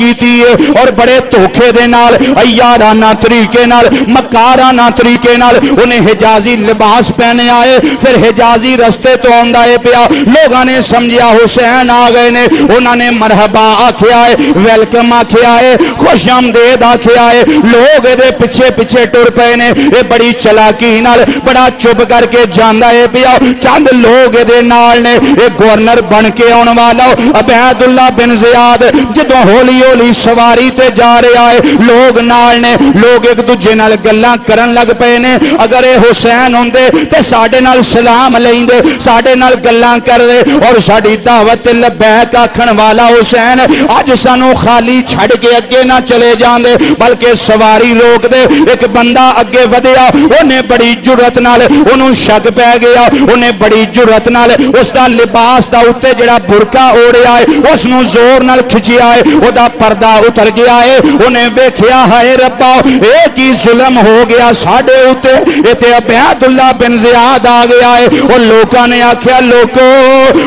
की और बड़े धोखे अयाराना तरीके मकाराना तरीके उन्हें हिजाजी लिबास पहने आए फिर हिजाजी रस्ते तो आंदा है पिया लोगों ने समझिया हुसैन आ गए ने उन्होंने मरहबा आख्या है वेलकम आख्या है खुश आमदेद आख्या है लोग ये पिछे पिछे टुर पे ने ये बड़ी चलाकी बड़ा चुप करके जाना है पिया चंद लोग ये ने गवर्नर बन के आने वाला अबैदुल्ला बिन जियाद जो हौली हौली सवारी ते जा रहा है लोग नाल ने, लोग एक दूजे नाल गल्लां करन लग पे ने। अगर ये हुसैन होंदे, ते साडे नाल सलाम लेंदे साडे नाल गल्लां करदे, और साडी दावत लबैक आखण वाला हुसैन अज सानू खाली छड़ के अगे ना चले जांदे, बल्कि सवारी रोक दे एक बंदा अगे वधिया उन्हें बड़ी नाल ओनू शक पै गया, उन्हें बड़ी जुरत नाल उसका लिबास दा उत्ते जड़ा बुरका ओढ़िया है, उसनु ज़ोर नाल खिंचिया है ओदा पर्दा उतर गया है उन्हें वेख्या है रबा ये की जुलम हो गया साढ़े उत्ते इतने अबैदुल्ला बिन जियाद आ गया है और लोगों ने आख्या लोगो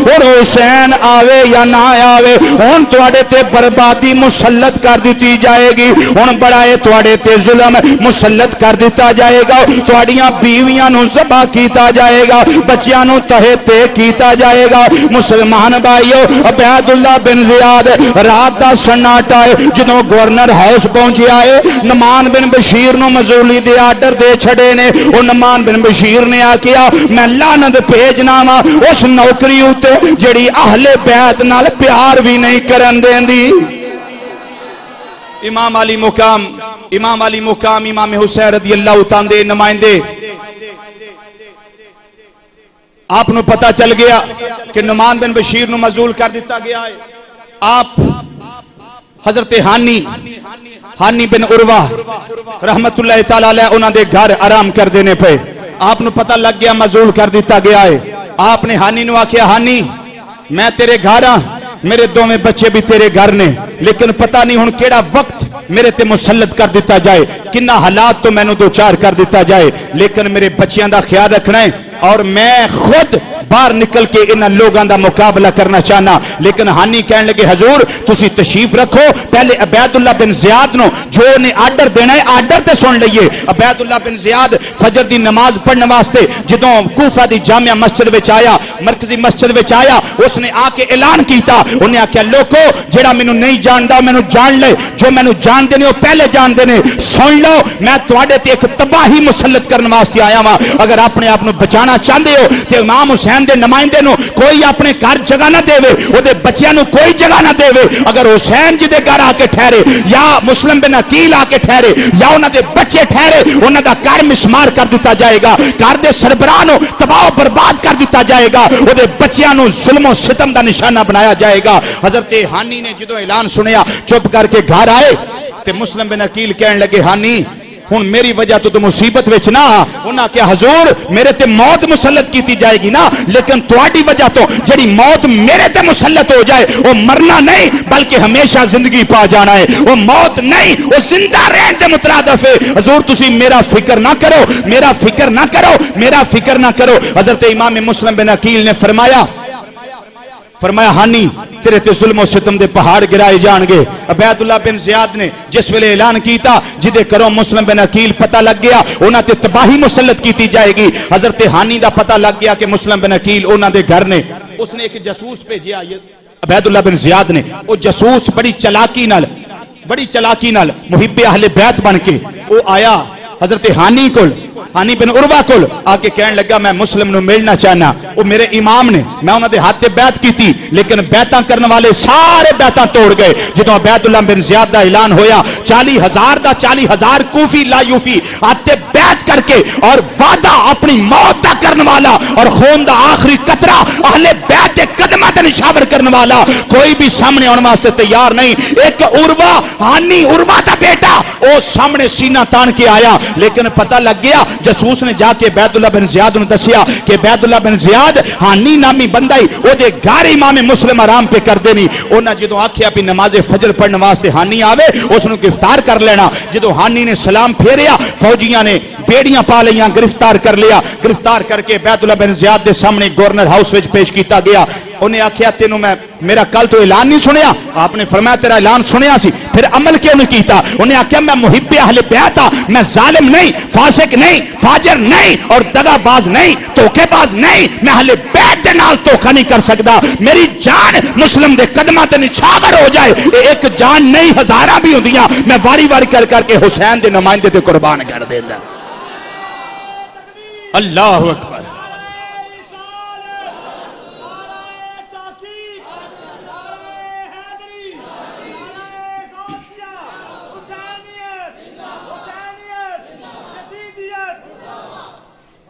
और हुसैन आवे या ना आवे हूँ थोड़े ते बर्बादी मुसलत कर दी जाएगी हूँ बड़ा है थोड़े ते जुलम मुसलत कर दिता जाएगा थोड़िया बीविया जबा किया जाएगा बच्चों तहे ते किया जाएगा मुसलमान भाईओ अबैदुल्ला बिन जियाद रात का सन्ना घट आए जो गवर्नर हाउस पहुँचा है नमान बिन बशीर मजूली के आर्डर दे छे ने नमान बिन बशीर ने आ मैं लानंद भेजना वा उस नौकरी उत्ते जी अहले बैत न प्यार भी नहीं कर दी इमाम अली मुकाम इमाम अली मुकाम इमाम हुसैन रदी अल्लाह उतांदे नुमाइंदे आपको पता चल गया कि नुमान बिन बशीर मजूल कर दिया गया है आप हज़रत हानी हानी बिन उर्वा, रहमतुल्लाह ताला अलैह उन्हां दे घर आराम कर देने पे। आपनु पता लग गया, मजूल कर दिता गया है। आपने हानी आख्या हानी, मैं तेरे घर हाँ मेरे दोवें बच्चे भी तेरे घर ने। लेकिन पता नहीं हूँ केड़ा वक्त मेरे ते मुसलत कर दिता जाए। कि हालात तो मैनू दो चार कर दिता जाए। लेकिन मेरे बच्चों का ख्याल रखना है, और मैं खुद बाहर निकल के इन लोगों का मुकाबला करना चाहना। लेकिन हानि कह लगे, हजूर तुम तशीफ रखो। पहले अबैदुल्ला बिन जियाद नो, जो ने आर्डर देना है, आर्डर तो सुन लीए अबैदुल्ला बिन जियाद फजर की नमाज़ पढ़ने वास्ते जो कूफा की जामिया मस्जिद में आया, मरकजी मस्जिद में आया, उसने आके ऐलान किया उन्हें आख्या लोको जेड़ा मैनू नहीं जानता मैं जान ले। जो मैं जानते ने पहले जानते ने। सुन लो, मैं थोड़े एक तबाही मुसलत करने वास्ते आया वा। अगर अपने आप को बचाना चाहते हो तो इमाम हुसैन के नुमाइंदे कोई अपने घर जगह ना देवे, ओदे बच्चों कोई जगह ना देवे। अगर हुसैन जी के घर आके ठहरे, या मुस्लिम बिन अकील आके ठहरे, या उन्होंने बच्चे ठहरे, उन्हों का घर मिसमार कर दिता जाएगा। घर के सरबराह तबाह बर्बाद कर दिता जाएगा। ओदे बच्चों जुल्मो सितम का निशाना बनाया जाएगा। हज़रत हानी ने जो ऐलान सुनिया चुप करके घर आए, ते मुस्लिम बिन अकील कह लगे, हानी हूँ मेरी वजह तो, तो मुसीबत विच ना। उन्हें क्या हजूर मेरे ते मौत मुसलत की जाएगी ना लेकिन थोड़ी वजह तो जी मौत मेरे ते मुसलत हो जाए वो मरना नहीं बल्कि हमेशा ज़िंदगी पा जाना है। वो मौत नहीं वो ज़िंदा रहने से मुतरादफ हजूर तुम मेरा फ़िक्र ना करो मेरा फ़िक्र ना करो मेरा फ़िक्र ना करो। हज़रत इमाम मुस्लिम बिन अकील ने फरमाया फरमाया, हानी, तेरे ते जुल्मो सितम दे पहाड़ गिराए जाएँगे। अबैदुल्ला बिन जियाद ने जिस वेले ऐलान किया जिदे करो मुस्लिम बिन अकील पता लग गया उन्होंने ते तबाही मुसलत की जाएगी। हज़रत हानी का पता लग गया कि मुस्लिम बिन अकील उन्होंने घर ने। उसने एक जसूस भेजा अबैदुल्ला बिन जियाद ने। वो जसूस बड़ी चलाकी नाल, बड़ी चलाकी नाल मुहिबे अहले बैत बन के वो आया। हज़रत हानी को हानी बिन उर्वा को आके कहन लगा, मैं मुस्लिम मिलना चाहना। वो मेरे इमाम ने, मैं उन्होंने हाथ बैत की लेकिन बैत करने वाले सारे बैत तोड़ गए। जो बैतुल्ला बिन जियाद का ऐलान होया चाली हज़ार का चाली हज़ार कूफी लायूफी हाथ बैत करके और वादा अपनी मौत का करने वाला और खून का आखिरी कतरा अहले बैत कदम निशावर करने वाला। कोई भी सामने आने वास्ते तैयार नहीं। एक उर्वा, हानी उर्वा का बेटा वो सामने सीना तान के आया। लेकिन पता लग गया जसूस ने जाके बैदुल्ला बिन जियाद ने दसिया कि बैदुल्ला बिन जियाद हानी नामी बंदा ही, ओदे घर इमाम मुस्लिम आराम पे करते नहीं। उन्हें जो आख्या भी नमाजे फजर पढ़ने वास्ते हानी आवे, उसनु गिरफ़्तार कर लेना। जो हानी ने सलाम फेरिया, फौजिया ने बेड़ियाँ पा लिया गिरफ़्तार कर लिया। गिरफ़्तार करके बैतुल्ला बिन जियाद के सामने गवर्नर हाउस में पेश किया गया। उन्हें आख्या, तेन मैं, मेरा कल तो ऐलान नहीं सुनिया। आपने फरमाया, तेरा ऐलान सुनिया सी, फिर अमल क्यों नहीं किया उन्हें आख्या, मैं मुहिबे अहले बैत आ, मैं जालिम नहीं, फासिक नहीं, फाजर नहीं, और दगाबाज नहीं, धोखेबाज नहीं, मैं अहले बैत धोखा नहीं कर सकता मेरी जान मुस्लिम के कदम ते निछावर हो जाए एक जान नहीं, हजारा भी होंगे मैं वारी वारी कर करके हुसैन के नुमाइंदे कुर्बान कर देता अल्लाह अकबर।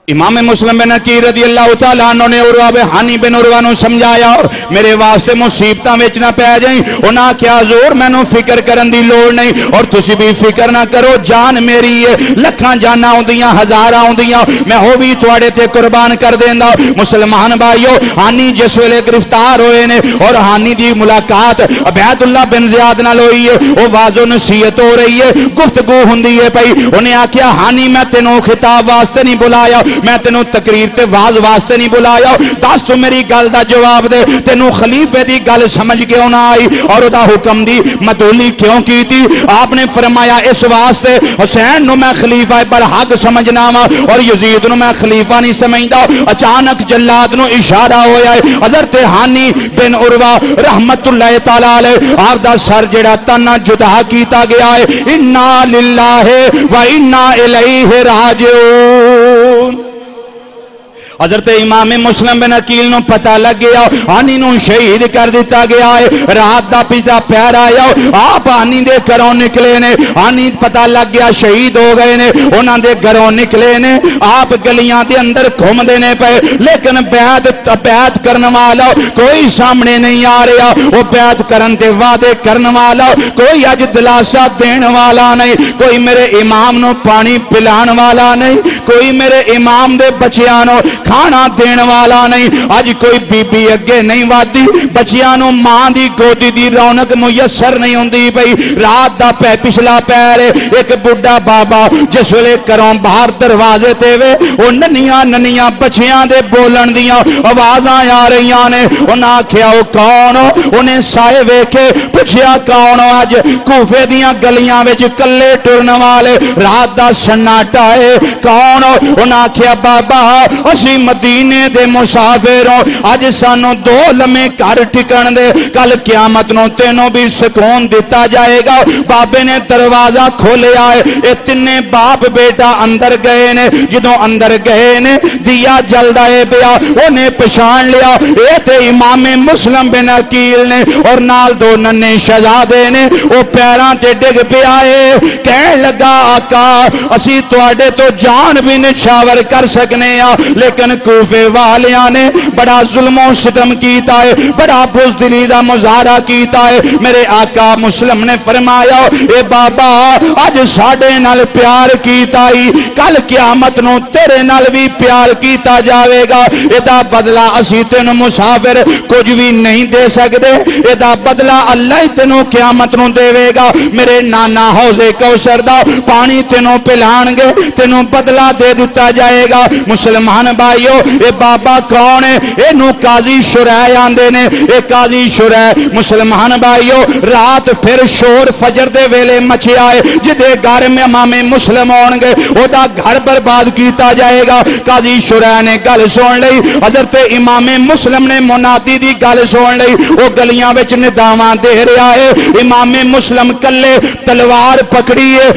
इमाम मुस्लिम बिन अकीर रदी अल्लाह तआला ने उरवा हानी बिन उरवा नु समझाया मेरे वास्ते मुसीबतां विच ना पै जाई। उन्हां क्या ज़ोर मैनू फ़िक्र लोड़ नहीं और तुसी भी फ़िक्र ना करो। जान मेरी है, लखां जाना आउंदियाँ हजारां आउंदियाँ मैं हो भी तुहाडे ते कुर्बान कर देंदा। मुसलमान भाइयों हानी जिस वेले गिरफ़्तार होए ने और हानी दी मुलाकात अबैदुल्ला बिन जियाद नाल होई है, ओ वाजो नसीहत हो रही है, गुफ्तगू हुंदी है भाई। उन्हें आख्या, हानी मैं तेनों खिताब वास्ते नहीं बुलाया। मैं तेन तकरीर ते वाज वास्ते नहीं बुलाया। दस तू मेरी गल का जवाब दे। तेन खलीफे की गल समझ क्यों ना आई? और हुक्म दी मदोली क्यों की थी आपने फरमाया इस वास्ते, हुसैन मैं खलीफा पर हक समझना वा, और यजीद मैं खलीफा नहीं समझता अचानक जल्लाद नु इशारा होया है। हज़रत हानी बिन उर्वा रहमतुल्लाह ताला आप दा सर जरा तना जुदा किया गया है। इन्ना लिल्लाह व इन्ना इलैहि राजिऊन। हज़रत इमाम मुस्लिम बिन अकील नु पता लग गया हानी नु शहीद कर दिता गया है। रात का पिता पैर आया, आप हानी दे घरों निकले ने हानी पता लग गया शहीद हो गए ने उन्होंने घरों निकले ने, आप गलियाँ दे अंदर घूमते ने पे, लेकिन बैत बैत करने वाला कोई सामने नहीं आ रहा। वो बैत करन दे वादे करने वाला, कोई अज दिलासा देने वाला नहीं, कोई मेरे इमाम नु पानी पिलाने वाला नहीं, कोई मेरे इमाम दे बच्चियाँ नु खाना देन वाला नहीं। अज कोई बीबी अगे नहीं वादी। बच्चिया माँ की गोदी की रौनक मुयसर नहीं होंगी पई। रात का पै पिछला पैर एक बुढ़ा बाबा जिस वे घरों बाहर दरवाजे ते वे ननिया ननिया बच्चिया के बोलन दिया आवाजा आ रही ने। उन्हें आख्या कौन उन्हें साए वेखे पूछया कौन अज कूफे दिया गलियाँ कले टुरन वाले। रात का सन्नाटा है कौन उन्हें आख्या बाबा, असी मदीने दे मुसाफिरों अज सानू दो लम्हे घर टिकन दे। कल क्यामत नो तेनों भी सुकून दिता जाएगा। बाबे ने दरवाज़ा खोलिया है। ये तिने बाप बेटा अंदर गए ने। जो अंदर गए ने, दिया जलदा है पिया। उन्हें पछाण लिया। ये ते इमामे मुस्लिम बिन अकील ने, और नाल दो नन्हे शहजादे ने। वो पैरों ते डिग पिया है। कह लगा, आका, असी तुहाडे तो जान भी निछावर कर सकने आ लेकिन कूफे वालिया ने बड़ा जुल्मो सितम किया है, बड़ा बुजदिली का मुजाहरा किया है। मेरे आका मुस्लिम ने फरमाया, ए बाबा अज साडे नाल प्यार किया कल क्यामत नु तेरे नाल भी प्यार किया जाएगा एदा बदला असी तेन मुसाफिर कुछ भी नहीं दे सकते एदा बदला अल्लाह ही तेनों क्यामत नु देवेगा। मेरे नाना हौजे कौशर दा पानी तेनों पिलाणगे, तेनों बदला दे दिता जाएगा। मुसलमान भाइयों ये बाबा कौन है इनू काजी शुरै आंदे ने ये काजी शुरै मुसलमान भाइयों रात फिर शोर फजर दे वेले मचिया है जिदे घर में मामे मुस्लिम होंगे ओदा घर बर्बाद किया जाएगा काजी शुरै ने गल सुन ली हज़रत इमामे मुस्लिम ने मुनादी की गल सुन ली वो गलियाँ निदावा दे रहा है इमामे मुस्लिम कले तलवार पकड़ी है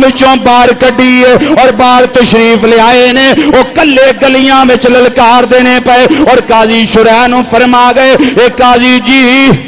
विचों बाहर कड्डी है और बाहर तशरीफ़ लियाए ने वो कले गलियाँ विच ललकार देने पे और काजी शुरैन फरमा गए काजी जी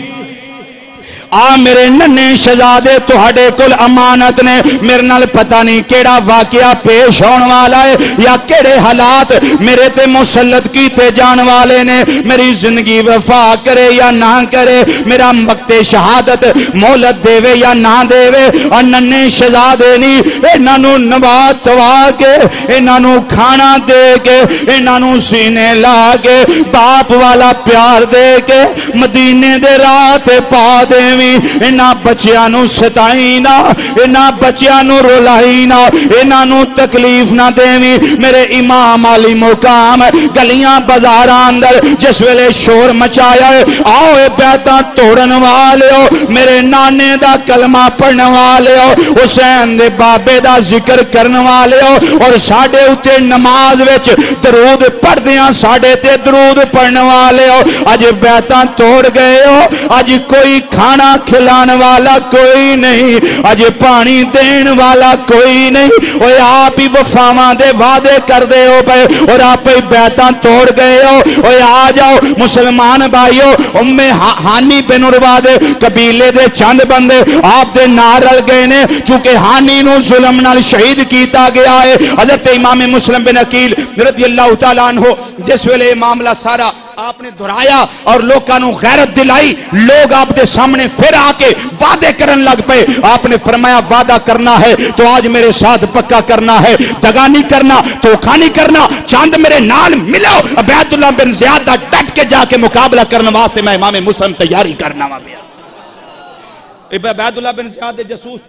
आ, मेरे नन्हे शहजादे थोड़े कोल अमानत ने। मेरे नाल पता नहीं केड़ा वाकया पेश होने वाला है, या केड़े हालात मेरे ते मुसलत कीते जान वाले ने। मेरी ज़िंदगी वफा करे या ना करे, मेरा मकते शहादत मोहलत देवे या ना देवे। और नन्हे शहजादे नहीं इन्हों नवा तवा के, इन्हों खाना दे के, इन्हों सीने ला के, बाप वाला प्यार दे के, मदीने दे रात पा देवे। देवी इन्हों बच्चों सताई ना इन्हों बच्चों रुलाई ना इन्हों तकलीफ़ ना देवी मेरे इमाम आली मुकाम गलियाँ बाज़ार अंदर जिस वेले शोर मचाया आओ बैत तोड़न वाले मेरे नाने का कलमा पढ़ने वाले हुसैन दे बाबे का ज़िक्र करने वाले और साडे उत्ते नमाज़ विच दरूद पढ़दे साडे ते दरूद पढ़ने वाले हो अज बैत तोड़ गए हो अज कोई खाना खिलाने वाला कोई नहीं, अज पानी देन वाला कोई नहीं। और आप ही वफावा दे वादे कर दे हो पे और आप ही बैत तोड़ गए हो। और आ जाओ, मुसलमान भाईओ उम्मे हानी बिन उर्वा दे, कबीले दे चंद बंदे, आप दे नाल रल गए ने, चूँकि हानी नु जुल्म नाल शहीद किया गया है। हज़रत इमाम मुस्लिम बिन अकील रज़ी अल्लाह तआला हो जिस वेले मामला सारा आपने दोहराया और लोगों गैरत दिलाई। लोग आपके सामने फिर आके वादे करने लग पे आपने फरमाया, वादा करना है तो आज मेरे साथ पक्का करना है। दगा नहीं करना धोखा नहीं करना। चंद मेरे नाल मिलो। अबैदुल्ला बिन जियाद डट के जाके मुकाबला करने वास्ते मैं इमाम मुस्लिम तैयारी करना वा बिन जियाद दे जसूस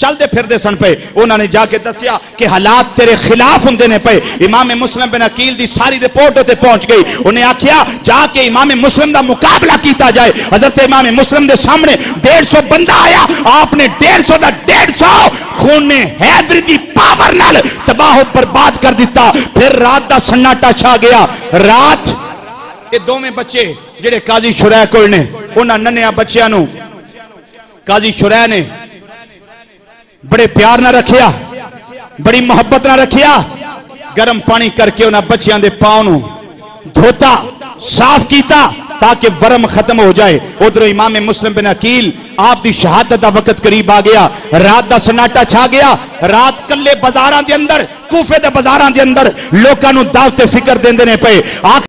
चलते फिरते सन पे। उन्होंने जाके दसिया कि हालात तेरे खिलाफ होंगे ने पे। इमाम मुस्लिम बिन अकील की सारी रिपोर्ट उत्ते पहुँच गई। उन्हें आखिया जाके इमाम मुस्लिम का मुकाबला किया जाए। हज़रत इमाम मुस्लिम के सामने डेढ़ सौ बंदा आया। आपने डेढ़ सौ का डेढ़ सौ खून ने हैदरी की पावर तबाह बर्बाद कर दिता। फिर रात का सन्नाटा छा गया। रात ये दोवें बच्चे जेडे काजी शुरै ने उन्होंने नन्या बच्चों काजी शुरै ने बड़े प्यार ना रखिया, बड़ी मोहब्बत ना रखिया। गर्म पानी करके उन्होंने बच्चों के पाँव धोता, साफ़ किया ताकि वरम खत्म हो जाए। उधर इमाम मुस्लिम बिन अकील आपकी शहादत का वक्त करीब आ गया। रात का सन्नाटा छा गया। रात कले बाजारों के अंदर, कूफे के बाजारों के अंदर लोगों दावते फ़िक्र देंगे पे